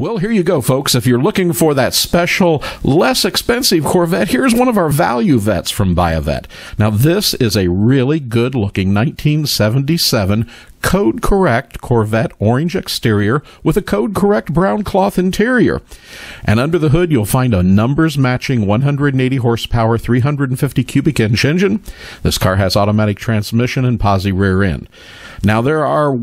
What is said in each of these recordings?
Well, here you go, folks. If you're looking for that special, less expensive Corvette, here's one of our value vettes from Buy A Vette. Now, this is a really good looking 1977 code correct Corvette orange exterior with a code correct brown cloth interior. And under the hood, you'll find a numbers matching 180 horsepower, 350 cubic inch engine. This car has automatic transmission and posi rear end. Now, there are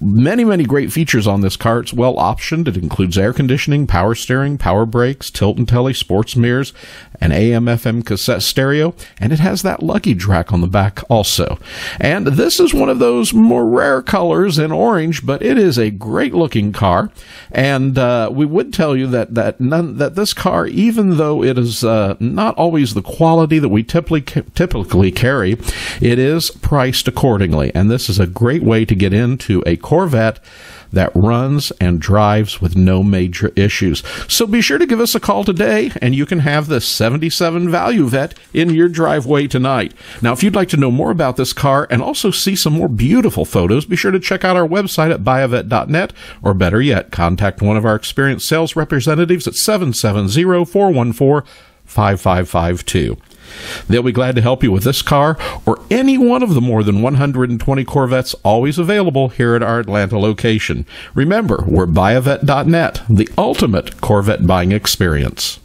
many, many great features on this car. It's well optioned. It includes air conditioning, power steering, power brakes, tilt and telly, sports mirrors, an AM FM cassette stereo, and it has that luggage rack on the back also. And this is one of those more rare colors in orange, but it is a great looking car. And uh, we would tell you that that none, that this car, even though it is uh, not always the quality that we typically typically carry, it is priced accordingly. And this is a great way to get into a Corvette that runs and drives with no major issues. So be sure to give us a call today and you can have the 77 Value Vette in your driveway tonight. Now, if you'd like to know more about this car and also see some more beautiful photos, be sure to check out our website at buyavette.net or better yet, contact one of our experienced sales representatives at 770 414 5552. They'll be glad to help you with this car or any one of the more than 120 Corvettes always available here at our Atlanta location. Remember, we're buyavette.net, the ultimate Corvette buying experience.